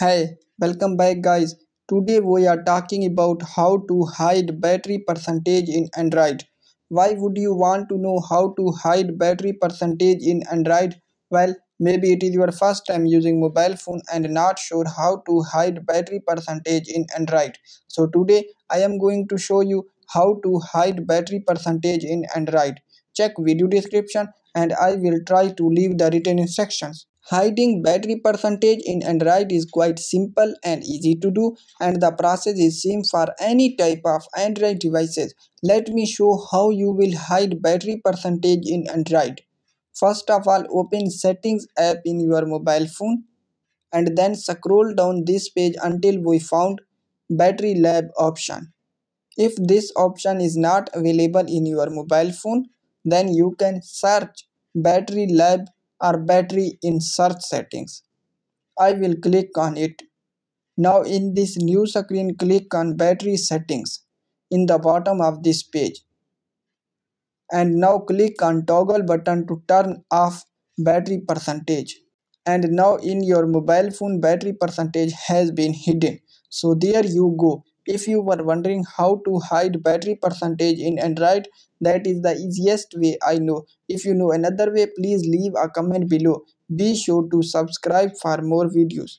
Hey, welcome back guys. Today we are talking about how to hide battery percentage in Android. Why would you want to know how to hide battery percentage in Android? Well, maybe it is your first time using mobile phone and not sure how to hide battery percentage in Android. So today I am going to show you how to hide battery percentage in Android. Check video description and I will try to leave the written instructions. Hiding battery percentage in Android is quite simple and easy to do and the process is same for any type of Android devices. Let me show how you will hide battery percentage in Android. First of all open settings app in your mobile phone and then scroll down this page until we found battery lab option. If this option is not available in your mobile phone, then you can search battery lab or battery in search settings. I will click on it. Now in this new screen click on battery settings in the bottom of this page and now click on toggle button to turn off battery percentage and now in your mobile phone battery percentage has been hidden so there you go if you were wondering how to hide battery percentage in android that is the easiest way i know. If you know another way please leave a comment below. Be sure to subscribe for more videos